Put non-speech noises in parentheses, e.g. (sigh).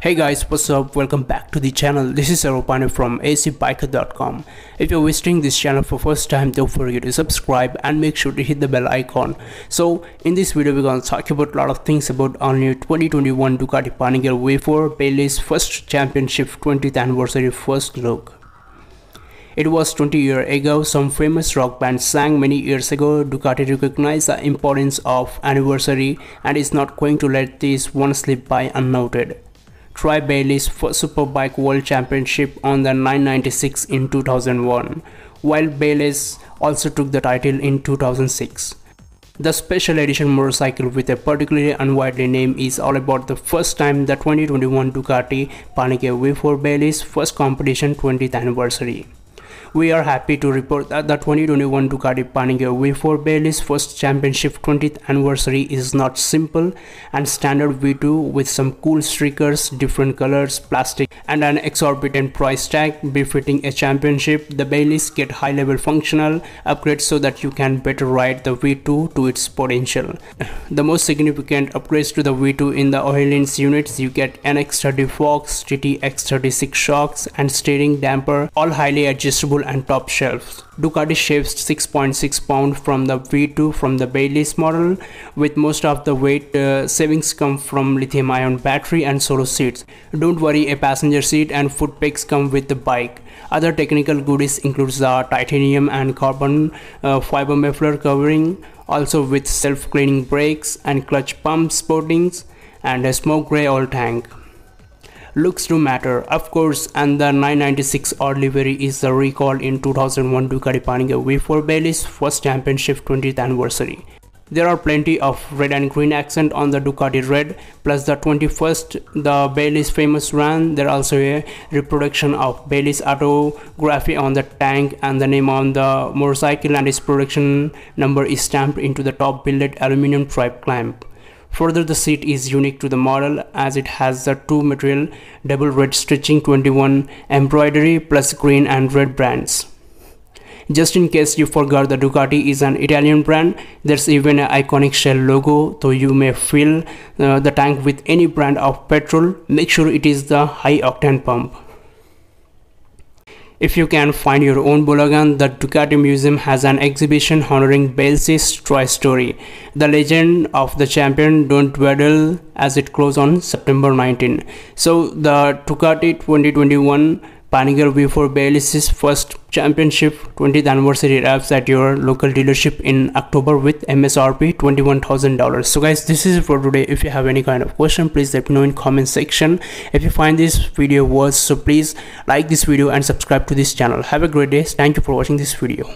Hey guys, what's up? Welcome back to the channel. This is Aropane from acbiker.com. If you're visiting this channel for first time, don't forget to subscribe and make sure to hit the bell icon. So in this video, we're gonna talk about a lot of things about our new 2021 Ducati Panigale V4 Bayliss first championship 20th anniversary first look. It was 20 years ago, some famous rock band sang many years ago. Ducati recognized the importance of anniversary and is not going to let this one slip by unnoted. Troy Bayliss Superbike World Championship on the 996 in 2001, while Bayliss also took the title in 2006. The special edition motorcycle with a particularly unwieldy name is all about the first time the 2021 Ducati Panigale V4 Bayliss first competition 20th anniversary. We are happy to report that the 2021 Ducati Panigale V4 Bayliss first championship 20th anniversary is not simple and standard V2 with some cool stickers, different colors, plastic and an exorbitant price tag befitting a championship. The Bayliss get high level functional upgrades so that you can better ride the V2 to its potential. (laughs) The most significant upgrades to the V2 in the Öhlins units you get an extra defox, TTX36 shocks and steering damper all highly adjustable and top shelves. Ducati shaves 6.6 pound from the V2 from the Bayliss model with most of the weight uh, savings come from lithium ion battery and solo seats. Don't worry a passenger seat and foot pegs come with the bike. Other technical goodies includes the titanium and carbon uh, fiber muffler covering also with self-cleaning brakes and clutch pump sportings and a smoke gray oil tank looks do matter. Of course and the 996 odd livery is the recall in 2001 Ducati Panigale V4 Bayliss first championship 20th anniversary. There are plenty of red and green accent on the Ducati red plus the 21st the Bayliss famous run there also a reproduction of Bayliss autography on the tank and the name on the motorcycle and its production number is stamped into the top billet aluminum triple clamp Further, the seat is unique to the model as it has the two material double red stitching 21 embroidery plus green and red brands. Just in case you forgot the Ducati is an Italian brand, there's even an iconic shell logo so you may fill uh, the tank with any brand of petrol. Make sure it is the high octane pump. If you can find your own Bologna, the Ducati Museum has an exhibition honoring Bayliss' Troy story. The legend of the champion don't dwell as it closes on September 19. So the Ducati 2021 Panigale V4 Bayliss' first championship 20th anniversary arrives at your local dealership in October with MSRP $21,000. So guys, this is it for today. If you have any kind of question, please let me know in comment section. If you find this video worth, so please like this video and subscribe to this channel. Have a great day. Thank you for watching this video.